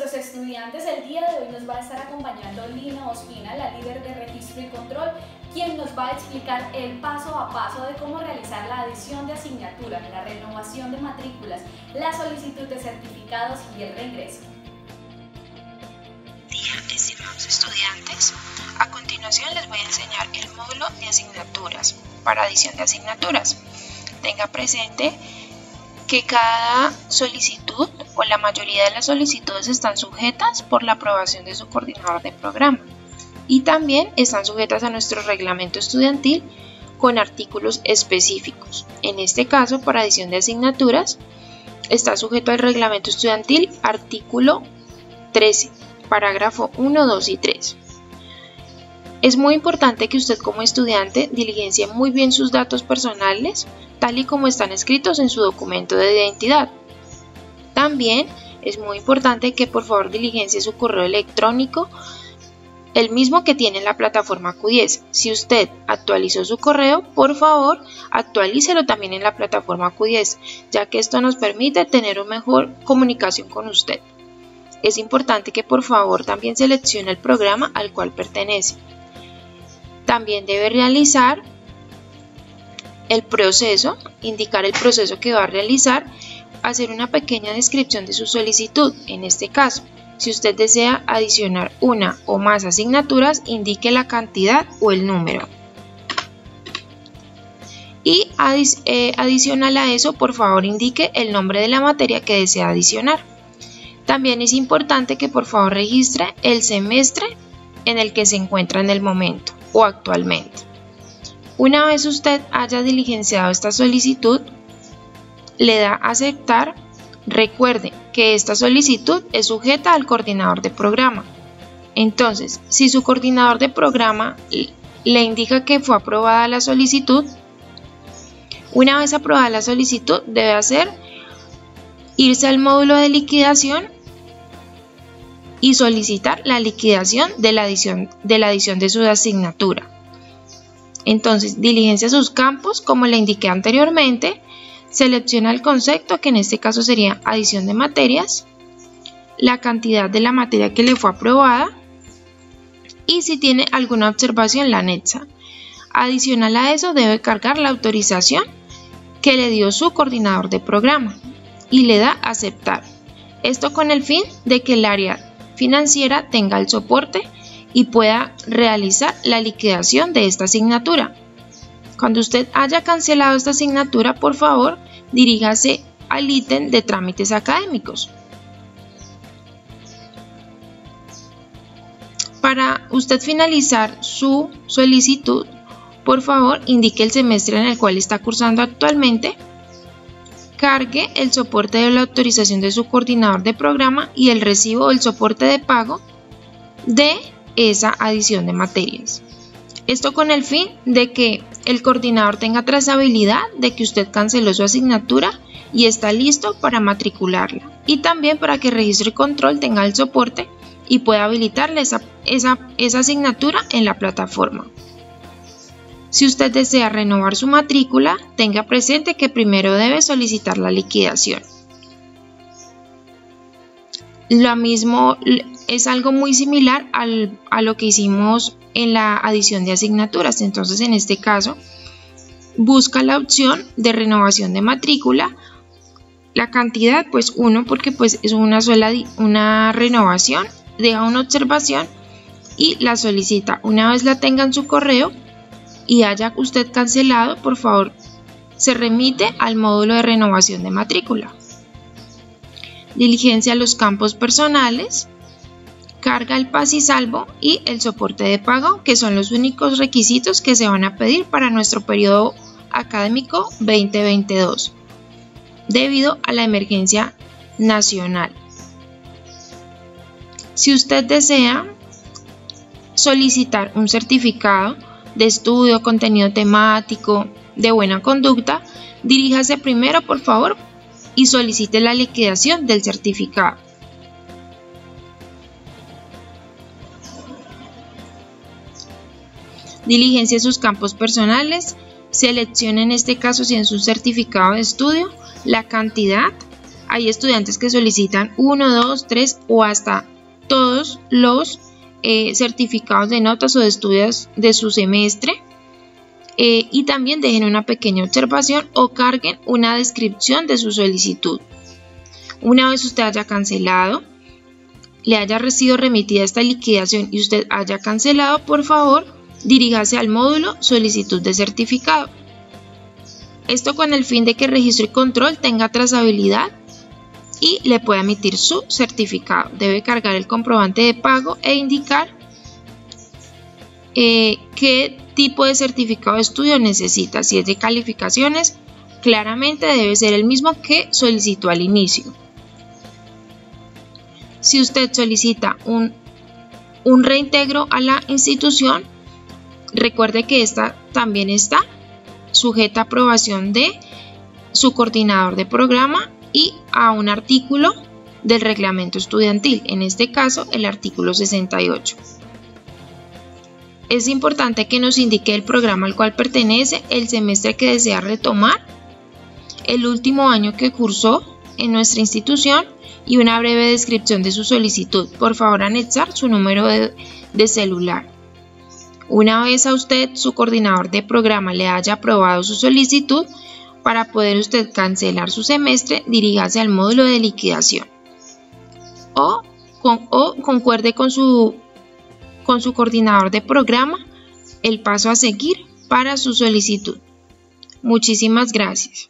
nuestros estudiantes, el día de hoy nos va a estar acompañando Lina Ospina, la líder de registro y control, quien nos va a explicar el paso a paso de cómo realizar la adición de asignaturas, la renovación de matrículas, la solicitud de certificados y el reingreso. Día, estimados estudiantes. A continuación les voy a enseñar el módulo de asignaturas para adición de asignaturas. Tenga presente que cada solicitud o la mayoría de las solicitudes están sujetas por la aprobación de su coordinador de programa y también están sujetas a nuestro reglamento estudiantil con artículos específicos. En este caso, para adición de asignaturas, está sujeto al reglamento estudiantil artículo 13, parágrafo 1, 2 y 3. Es muy importante que usted como estudiante diligencie muy bien sus datos personales, tal y como están escritos en su documento de identidad. También es muy importante que por favor diligencie su correo electrónico, el mismo que tiene en la plataforma Q10. Si usted actualizó su correo, por favor actualícelo también en la plataforma Q10, ya que esto nos permite tener una mejor comunicación con usted. Es importante que por favor también seleccione el programa al cual pertenece. También debe realizar el proceso, indicar el proceso que va a realizar, hacer una pequeña descripción de su solicitud. En este caso, si usted desea adicionar una o más asignaturas, indique la cantidad o el número. Y eh, adicional a eso, por favor indique el nombre de la materia que desea adicionar. También es importante que por favor registre el semestre en el que se encuentra en el momento o actualmente. Una vez usted haya diligenciado esta solicitud, le da aceptar. Recuerde que esta solicitud es sujeta al coordinador de programa. Entonces, si su coordinador de programa le indica que fue aprobada la solicitud, una vez aprobada la solicitud debe hacer irse al módulo de liquidación y solicitar la liquidación de la adición de, la adición de su asignatura. Entonces, diligencia sus campos, como le indiqué anteriormente, selecciona el concepto, que en este caso sería adición de materias, la cantidad de la materia que le fue aprobada y si tiene alguna observación la anexa. Adicional a eso debe cargar la autorización que le dio su coordinador de programa y le da aceptar. Esto con el fin de que el área financiera tenga el soporte y pueda realizar la liquidación de esta asignatura. Cuando usted haya cancelado esta asignatura, por favor, diríjase al ítem de trámites académicos. Para usted finalizar su solicitud, por favor, indique el semestre en el cual está cursando actualmente cargue el soporte de la autorización de su coordinador de programa y el recibo del soporte de pago de esa adición de materias. Esto con el fin de que el coordinador tenga trazabilidad de que usted canceló su asignatura y está listo para matricularla. Y también para que registro y control tenga el soporte y pueda habilitarle esa, asignatura en la plataforma. Si usted desea renovar su matrícula, tenga presente que primero debe solicitar la liquidación. Lo mismo es algo muy similar a lo que hicimos en la adición de asignaturas. Entonces, en este caso, busca la opción de renovación de matrícula. La cantidad, pues uno, porque pues es una sola una renovación, deja una observación y la solicita. Una vez la tenga en su correo, y haya usted cancelado, por favor, se remite al módulo de renovación de matrícula. Diligencia los campos personales, carga el paz y salvo y el soporte de pago, que son los únicos requisitos que se van a pedir para nuestro periodo académico 2022, debido a la emergencia nacional. Si usted desea solicitar un certificado, de estudio, contenido temático, de buena conducta, diríjase primero, por favor, y solicite la liquidación del certificado. Diligencia sus campos personales, seleccione en este caso si es un certificado de estudio, la cantidad, hay estudiantes que solicitan uno, dos, tres o hasta todos los eh, certificados de notas o de estudios de su semestre. Eh, y también dejen una pequeña observación o carguen una descripción de su solicitud. Una vez usted haya cancelado, le haya recibido remitida esta liquidación y usted haya cancelado, por favor, diríjase al módulo solicitud de certificado. Esto con el fin de que registro y control tenga trazabilidad y le pueda emitir su certificado. Debe cargar el comprobante de pago e indicar eh, qué tipo de certificado de estudio necesita. Si es de calificaciones, claramente debe ser el mismo que solicitó al inicio. Si usted solicita un, un reintegro a la institución, recuerde que esta también está sujeta a aprobación de su coordinador de programa y a un artículo del reglamento estudiantil, en este caso el artículo 68. Es importante que nos indique el programa al cual pertenece, el semestre que desea retomar, el último año que cursó en nuestra institución y una breve descripción de su solicitud. Por favor, anexar su número de, celular. Una vez a usted, su coordinador de programa, le haya aprobado su solicitud, para poder usted cancelar su semestre, dirígase al módulo de liquidación o, concuerde con su, con su coordinador de programa el paso a seguir para su solicitud. Muchísimas gracias.